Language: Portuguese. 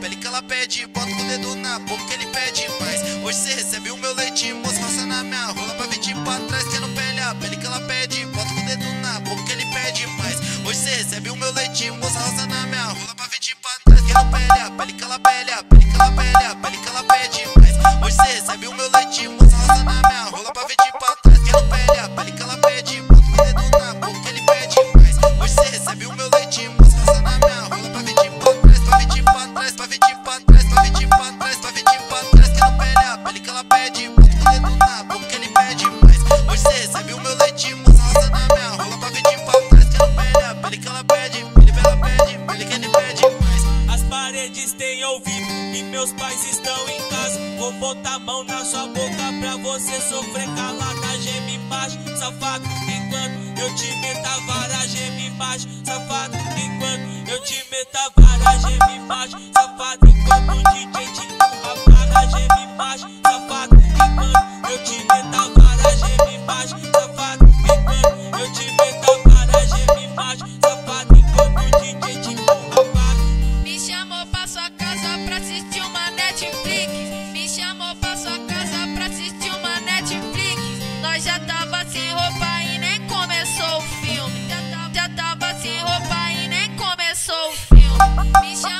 pele que ela pede. Bota o dedo na boca ele pede mais. Hoje cê recebe o meu leite, moça, roça na minha rola pra vir pra trás. Quero pele a pele que ela pede. Bota o dedo na boca ele pede mais. Hoje cê recebe o meu leite, moça, roça na minha rola pra vir pra trás. Quero pele a pele que ela pele, a pele que ela pele, a pele que ela pede mais. Hoje cê recebe o meu leite, moça, pra trás, pra vir trás, pra trás. Quero pele a pele que ela pede. Bota que ele pede mais. Hoje cê meu leite, moça, roça na rola pra vir pra trás. Quero pele a pele que ela pede. Pele que ela pede, pele que ele pede mais. As paredes têm ouvido e meus pais estão em casa. Vou botar a mão na sua boca pra você sofrer calada. Geme embaixo, safado. Enquanto eu te meto a vara, geme embaixo, safado. Enquanto eu te meto a vara, Nós já tava sem roupa e nem começou o filme. Já tava, já tava sem roupa e nem começou o filme. Me chama